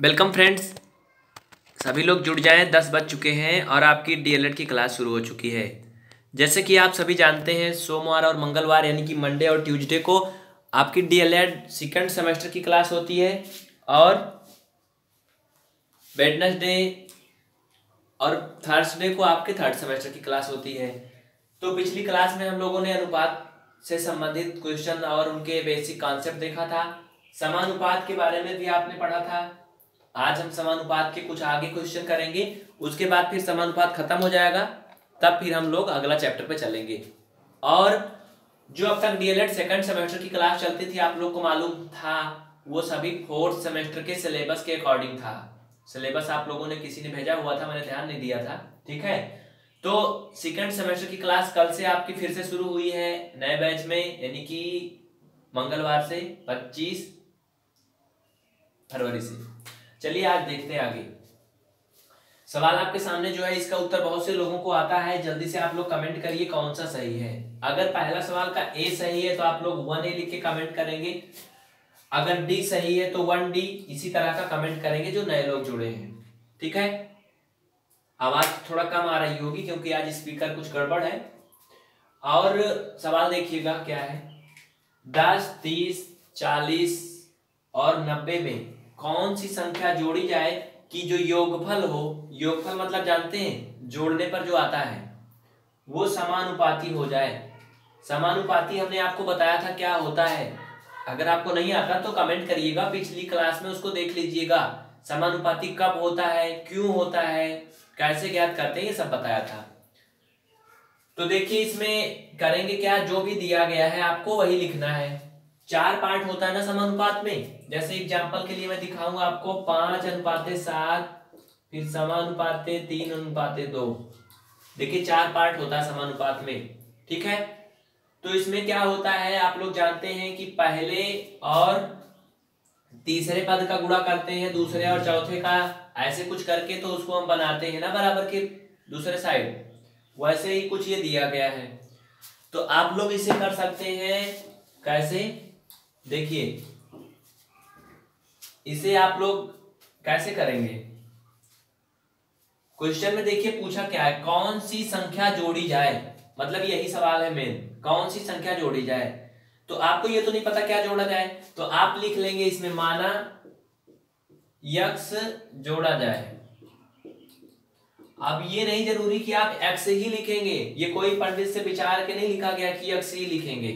Welcome friends. सभी लोग जुड़ जाएँ, दस बज चुके हैं और आपकी डीएलएड की क्लास शुरू हो चुकी है। जैसे कि आप सभी जानते हैं, सोमवार और मंगलवार यानी कि मंडे और ट्यूसडे को आपकी डीएलएड सेकंड सेमेस्टर की क्लास होती है और वेडनेसडे और थर्सडे को आपके थर्ड सेमेस्टर की क्लास होती है। तो पिछली क्लास में हम लोगों ने अनुपात से संबंधित क्वेश्चन और उनके बेसिक कॉन्सेप्ट देखा था। समानुपात के बारे में भी आपने पढ़ा था। आज हम समानुपात के कुछ आगे क्वेश्चन करेंगे, उसके बाद फिर समानुपात खत्म हो जाएगा, तब फिर हम लोग अगला चैप्टर पे चलेंगे। और जो अब तक डीएलएड सेकंड सेमेस्टर की क्लास चलती थी, आप लोग को मालूम था, वो सभी फोर्थ सेमेस्टर के सिलेबस के अकॉर्डिंग था। सिलेबस आप लोगों ने किसी ने भेजा हुआ था, मैंने ध्यान नहीं दिया था, ठीक है? तो सेकंड सेमेस्टर की क्लास कल से आपकी फिर से शुरू हुई है, नए बैच में, यानी कि मंगलवार से 25 फरवरी से। चलिए आज देखते हैं आगे। सवाल आपके सामने जो है, इसका उत्तर बहुत से लोगों को आता है। जल्दी से आप लोग कमेंट करिए कौन सा सही है। अगर पहला सवाल का ए सही है तो आप लोग वन ए लिख के कमेंट करेंगे। अगर डी सही है तो वन डी इसी तरह का कमेंट करेंगे जो नए लोग जुड़े हैं। ठीक है? आवाज़ थोड़ा कम आ रही होगी क्योंकि आज स्पीकर कुछ गड़बड़ है। और सवाल देखिएगा, क्या है? दस, तीस, चालीस और नब्बे में कौन सी संख्या जोड़ी जाए कि जो योगफल हो, योगफल मतलब जानते हैं, जोड़ने पर जो आता है, वो समानुपाती हो जाए। समानुपाती हमने आपको बताया था क्या होता है। अगर आपको नहीं आता तो कमेंट करिएगा, पिछली क्लास में उसको देख लीजिएगा। समानुपाती कब होता है, क्यों होता है, कैसे ज्ञात करते हैं, ये सब बताया था। तो देखिए, इसमें करेंगे क्या? जो भी दिया गया है, आपको वही लिखना है। चार पार्ट होता है ना समानुपात में। जैसे एग्जांपल के लिए मैं दिखाऊँगा आपको, पाँच अनुपाते सात, फिर समानुपाते तीन, अनुपाते दो। देखिए, चार पार्ट होता है समानुपात में, ठीक है? तो इसमें क्या होता है, आप लोग जानते हैं कि पहले और तीसरे पद का गुणा करते हैं, दूसरे और चौथे का, ऐसे कुछ करके तो उसको हम बनाते हैं ना बराबर के दूसरे साइड वैसे ही कुछ ये दिया गया है। तो आप लोग इसे कर सकते हैं कैसे? देखिए, इसे आप लोग कैसे करेंगे? क्वेश्चन में देखिए, पूछा क्या है? कौन सी संख्या जोड़ी जाए? मतलब यही सवाल है मेन कौन सी संख्या जोड़ी जाए? तो आपको ये तो नहीं पता क्या जोड़ा जाए? तो आप लिख लेंगे इसमें माना यक्स जोड़ा जाए। अब ये नहीं ज़रूरी कि आप एक्स ही लिखेंगे। ये कोई पंडित से विचार के नहीं लिखा गया कि एक्स ही लिखेंगे।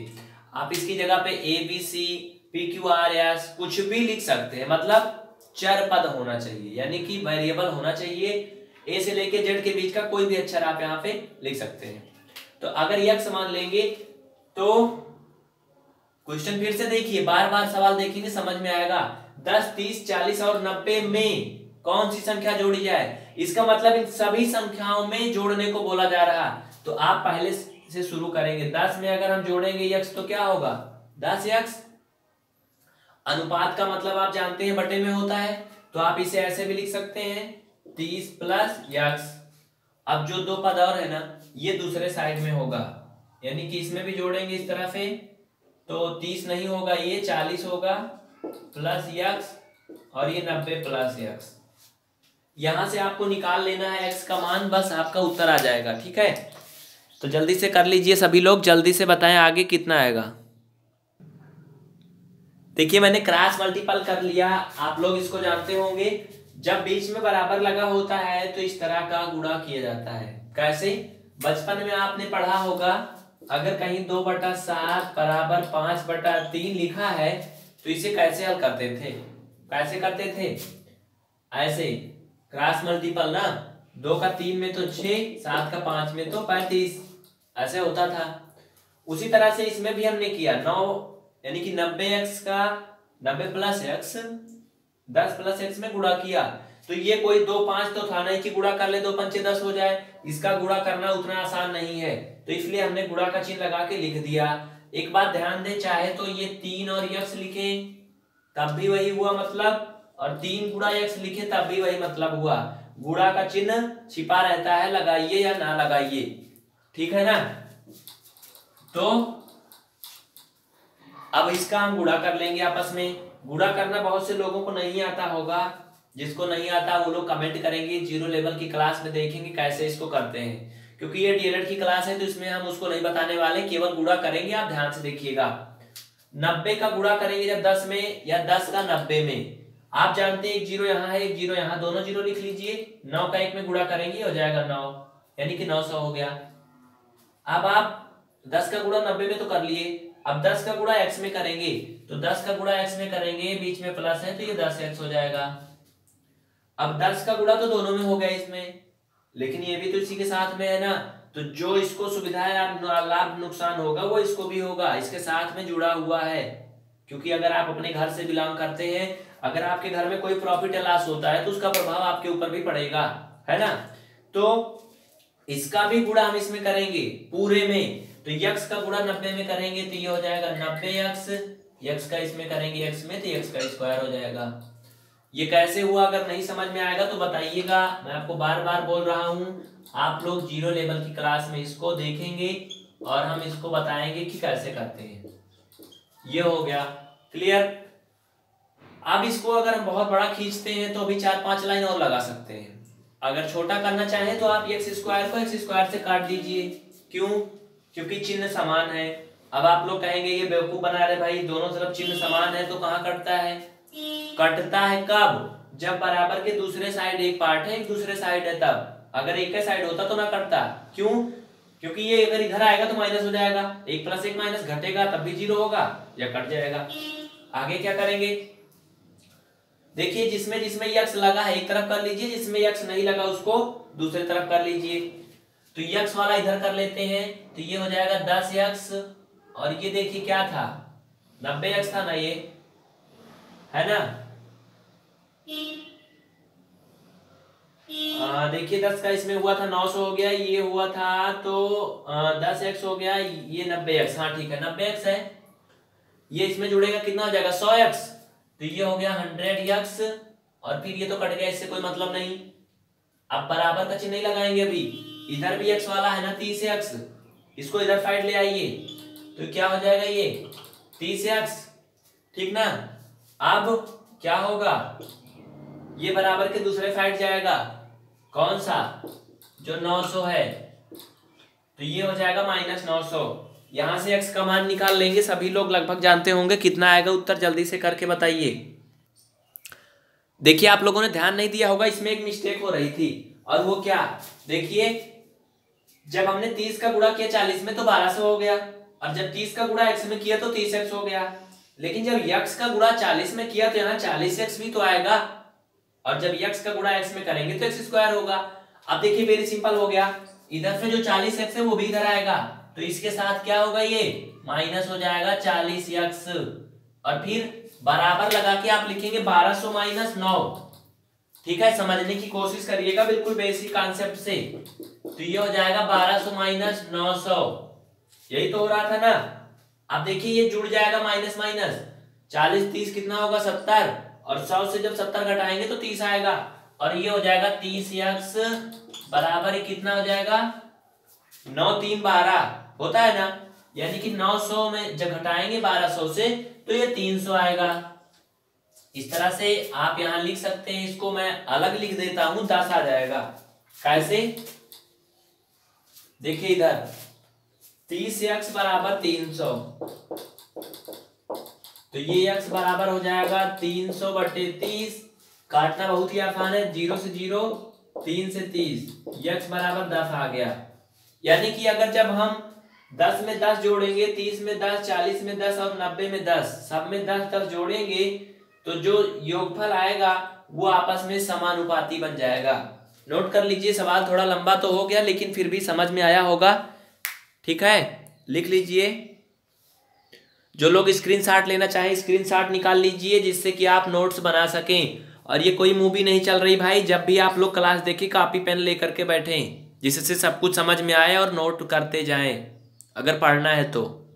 आप इसकी जगह पे A B C P Q R S कुछ भी लिख सकते हैं। मतलब चर पद होना चाहिए, यानी कि वेरिएबल होना चाहिए। ए से लेके जेड के बीच का कोई भी अक्षर आप यहाँ पे लिख सकते हैं। तो अगर यक्स मान लेंगे तो क्वेश्चन फिर से देखिए बार बार सवाल देखेंगे समझ में आएगा। दस, तीस, चालीस और नब्बे में कौन सी संख्या जोड़ी जाए? इसका मतलब इन सभी संख्याओं में जोड़ने को बोला जा रहा। तो आप पहले से शुरू करेंगे। दस में अगर हम जोड़ेंगे यक्स तो क्या होगा? दस यक्स अनुपात का मतलब आप जानते हैं, बटे में होता है तो आप इसे ऐसे भी लिख सकते हैं, तीस प्लस यक्स अब जो दो पद और है ना, ये दूसरे साइड में होगा। यानी कि इसमें भी जोड़ेंगे इस तरह से तो तीस नहीं होगा, ये चालीस होगा, प्लस यक्स और ये नब्बे प्लस यक्स यहाँ से आपको निकाल लेना है एक्स का मान, बस आपका उत्तर आ जाएगा, ठीक है? तो जल्दी से कर लीजिए सभी लोग, जल्दी से बताएँ आगे कितना आएगा। देखिए, मैंने क्रॉस मल्टीपल कर लिया। आप लोग इसको जानते होंगे, जब बीच में बराबर लगा होता है तो इस तरह का गुणा किया जाता है। कैसे? बचपन में आपने पढ़ा होगा, अगर कहीं दो बटा सात बराबर पाँच बटा तीन लिखा है तो इसे कैसे हल करते थे? कैसे करते थे? ऐसे क्रॉस मल्टीपल ना? दो का तीन में तो छ, सात का पाँच में तो पैंतीस। ऐसे होता था। उसी तरह से इसमें भी हमने किया। नौ, यानी कि नब्बे एक्स का नब्बे प्लस एक्स, दस प्लस एक्स में गुणा किया। तो ये कोई दो पाँच तो था नहीं कि गुणा कर ले, दो पंचे दस हो जाए। इसका गुणा करना उतना आसान नहीं है। तो इसलिए हमने गुणा का चिन्ह लगा के लिख दिया। एक बात ध्यान दे, चाहे तो ये तीन और यक्स लिखे, तब भी वही हुआ मतलब। और तीन गुणा यक्स लिखे, तब भी वही मतलब हुआ। गुणा का चिन्ह छिपा रहता है, लगाइए या ना लगाइए। ठीक है ना? तो अब इसका हम गुड़ा कर लेंगे आपस में। गुड़ा करना बहुत से लोगों को नहीं आता होगा। जिसको नहीं आता, वो लोग कमेंट करेंगे ज़ीरो लेवल की क्लास में देखेंगे कैसे इसको करते हैं। क्योंकि ये डीएलएड की क्लास है तो इसमें हम उसको नहीं बताने वाले, केवल गुड़ा करेंगे, आप ध्यान से देखिएगा। नब्बे का गुड़ा करेंगे जब दस में, या दस का नब्बे में। आप जानते हैं एक ज़ीरो यहाँ है, एक ज़ीरो यहाँ, दोनों ज़ीरो लिख लीजिए। नौ का एक में गुड़ा करेंगे, हो जाएगा नौ। यानी कि नौ सौ हो गया। अब आप दस का गुड़ा नब्बे में तो कर लिए। अब दस का गुड़ा एक्स में करेंगे तो दस का गुड़ा एक्स में करेंगे, बीच में प्लस है तो ये दस एक्स हो जाएगा। अब दस का गुड़ा तो दोनों में हो गया इसमें। लेकिन ये भी तो इसी के साथ में है ना तो जो इसको सुविधा लाभ नुकसान होगा, वो इसको भी होगा। इसके साथ में जुड़ा हुआ है। क्योंकि अगर आप अपने घर से बिलोंग करते हैं, अगर आपके घर में कोई प्रॉफिट या लॉस होता है तो उसका प्रभाव आपके ऊपर भी पड़ेगा। है ना? तो इसका भी गुड़ा हम इसमें करेंगे, पूरे में। तो यक्स का गुड़ा नब्बे में करेंगे तो ये हो जाएगा नब्बे यक्स। यक्स का इसमें करेंगे यक्स में तो यक्स का स्क्वायर हो जाएगा। ये कैसे हुआ, अगर नहीं समझ में आएगा तो बताइएगा। मैं आपको बार बार बोल रहा हूँ, आप लोग ज़ीरो लेवल की क्लास में इसको देखेंगे और हम इसको बताएँगे कि कैसे करते हैं। ये हो गया। क्लियर? अब इसको अगर हम बहुत बड़ा खींचते हैं तो अभी चार पाँच लाइन और लगा सकते हैं। अगर छोटा करना चाहें तो आप एक्स स्क्वायर को एक्स स्क्वायर से काट दीजिए। क्यों? क्योंकि चिन्ह समान है। अब आप लोग कहेंगे, ये बेवकूफ़ बना रहे भाई, दोनों तरफ़ चिन्ह समान है तो कहाँ कटता है? कटता है कब? जब बराबर के दूसरे साइड एक पार्ट है, एक दूसरे साइड है तब। अगर एक साइड होता तो ना कटता। क्यों? क्योंकि ये अगर इधर आएगा तो माइनस हो जाएगा। एक प्लस एक माइनस घटेगा, तब भी ज़ीरो होगा या कट जाएगा। आगे क्या करेंगे? देखिए जिसमें जिसमें यक्स लगा है एक तरफ़ कर लीजिए जिसमें यक्स नहीं लगा उसको दूसरे तरफ़ कर लीजिए। तो यक्स वाला इधर कर लेते हैं तो ये हो जाएगा दस यक्स और ये देखिए क्या था? नब्बे यक्स था ना ये? है ना? देखिए दस का इसमें हुआ था नौ सौ हो गया ये हुआ था तो आ, दस एक्स हो गया ये नब्बे एक्स हाँ ठीक है नब्बे एक्स है। ये इसमें जुड़ेगा कितना हो जाएगा? सौ एक्स तो ये हो गया हंड्रेड एक्स और फिर ये तो कट गया, इससे कोई मतलब नहीं। अब बराबर का चिन्ह नहीं लगाएँगे अभी। इधर भी एक्स वाला है ना, तीस एक्स इसको इधर साइड ले आइए। तो क्या हो जाएगा ये? तीस एक्स ठीक ना? अब क्या होगा? ये बराबर के दूसरे साइड जाएगा। कौन सा? जो 900 है। तो ये हो जाएगा माइनस नौ सौ। यहाँ से x का मान निकाल लेंगे, सभी लोग लगभग जानते होंगे, कितना आएगा उत्तर जल्दी से करके बताइए। देखिए, आप लोगों ने ध्यान नहीं दिया होगा, इसमें एक मिस्टेक हो रही थी। और वो क्या? देखिए, जब हमने तीस का गुड़ा किया चालीस में तो बारह सौ हो गया, और जब तीस का गुड़ा एक्स में किया तो तीस एक्स हो गया। लेकिन जब यक्स का गुड़ा चालीस में किया तो यहाँ चालीस एक्स भी तो आएगा, और जब यक्स का गुड़ा एक्स में करेंगे तो एक्स स्क्वायर होगा। अब देखिए वेरी सिंपल हो गया। इधर से जो चालीस एक्स है, वो भी इधर आएगा। तो इसके साथ क्या होगा ये? माइनस हो जाएगा चालीस यक्स। और फिर बराबर लगा के आप लिखेंगे बारह सो माइनस नौ। ठीक है? समझने की कोशिश करिएगा बिल्कुल बेसिक कॉन्सेप्ट से। तो ये हो जाएगा बारह सो माइनस नौ सौ। यही तो हो रहा था ना? अब देखिए ये जुड़ जाएगा माइनस माइनस। चालीस तीस कितना होगा? सत्तर। और सौ से जब सत्तर घटाएँगे तो तीस आएगा। और ये हो जाएगा तीस यक्स बराबर कितना हो जाएगा? नौ तीन बारह। होता है ना? यानी कि नौ सौ में जब घटाएँगे बारह सौ से तो ये तीन सौ आएगा। इस तरह से आप यहाँ लिख सकते हैं, इसको मैं अलग लिख देता हूँ, दस आ जाएगा। कैसे? देखिए इधर, तीस एक्स बराबर तीन सौ। तो ये एक्स बराबर हो जाएगा तीन सौ बटे तीस। काटना बहुत ही आसान है, ज़ीरो से ज़ीरो, तीन से तीस। यक्स बराबर दस आ गया। यानी कि अगर जब हम दस में दस जोड़ेंगे, तीस में दस, चालीस में दस और नब्बे में दस। सब में दस दस जोड़ेंगे तो जो योगफल आएगा, वो आपस में समानुपाती बन जाएगा। नोट कर लीजिए, सवाल थोड़ा लंबा तो हो गया, लेकिन फिर भी समझ में आया होगा। ठीक है? लिख लीजिए। जो लोग स्क्रीनशॉट लेना चाहें स्क्रीनशॉट निकाल लीजिए, जिससे कि आप नोट्स बना सकें। और ये कोई मूवी नहीं चल रही भाई, जब भी आप लोग क्लास देखें कापी पेन लेकर के बैठें, जिससे सब कुछ समझ में आए और नोट करते जाएँ। अगर पढ़ना है तो।